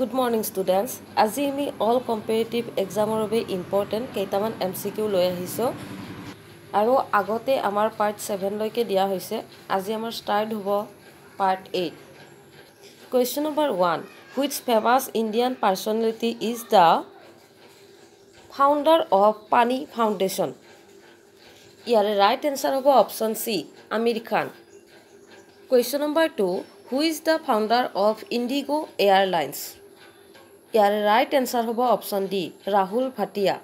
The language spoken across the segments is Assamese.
গুড মৰ্ণিং ষ্টুডেণ্টছ আজি আমি অল কম্পেৰেটিভ এক্সামৰ বাবে ইম্পৰ্টেণ্ট কেইটামান এম চি কিউ লৈ আহিছোঁ। আৰু আগতে আমাৰ পাৰ্ট ছেভেনলৈকে দিয়া হৈছে। আজি আমাৰ ষ্টাৰ্ট হ'ব part eight question number one which famous Indian personality is the founder of Paani foundation ইয়াৰে ৰাইট এনচাৰ হ'ব option C Aamir Khan question number two who is the founder of IndiGo' airlines ইয়াৰে ৰাইট এনচাৰ হ'ব option D Rahul Bhatia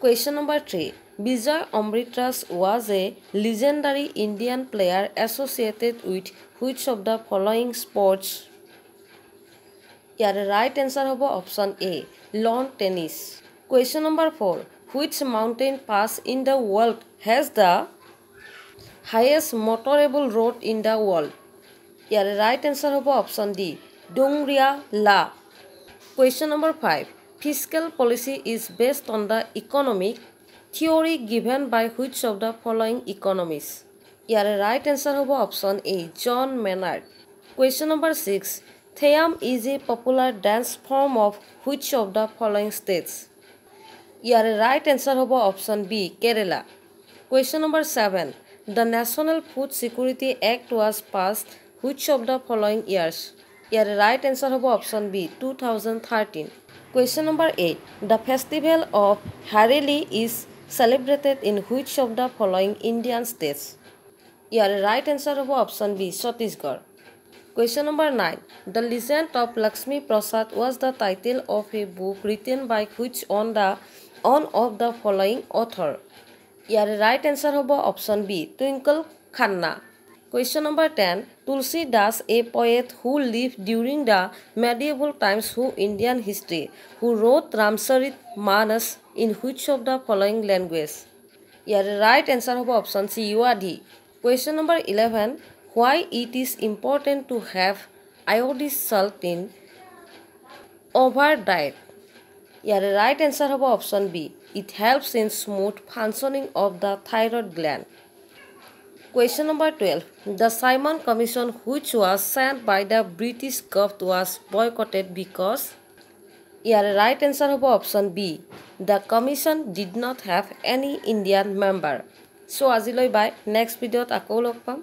question number three Vijay Amritraj was a legendary Indian player associated with which of the following sports ইয়াৰে ৰাইট এনচাৰ হ'ব option A lawn tennis question number four which mountain pass in the world has the highest motorable road in the world ইয়াৰে ৰাইট এনচাৰ হ'ব option D Dungri La question number five physical policy is based on the economic theory given by which of the following economics ইয়াৰে ৰাইট এনচাৰ হ'ব option A John Maynard question number six Theyyam is a popular dance form of which of the following states ইয়াৰে ৰাইট এনচাৰ হ'ব option B Kerala question number seven the national food security act was passed which of the following years ইয়াৰে ৰাইট এনচাৰ হ'ব option B two thousand thirteen question number eight the festival of Hareli is celebrated in which of the following Indian states ইয়াৰে ৰাইট এনচাৰ হ'ব option B Chhattisgarh question number nine the legend of Lakshmi Prasad was the title of a book written by which on the on of the following author ইয়াৰে ৰাইট এনচাৰ হ'ব option B Twinkle Khanna question number ten Tulsi Das a poet who live during the medieval times who Indian history who wrote Ramcharit Manas in which of the following language ইয়াৰে ৰাইট এনচাৰ হ'ব option C Awadhi question number eleven why it is important to have iodised salt in our diet ইয়াৰে ৰাইট এনচাৰ হ'ব option B it helps in smooth functioning of the thyroid gland question number twelve the Simon commission which was sent by the British government was boycotted because ইয়াৰে ৰাইট এনচাৰ হ'ব option B the commission did not have any Indian member so' আজিলৈ বাই নেক্সট ভিডিঅ'ত আকৌ লগ পাম।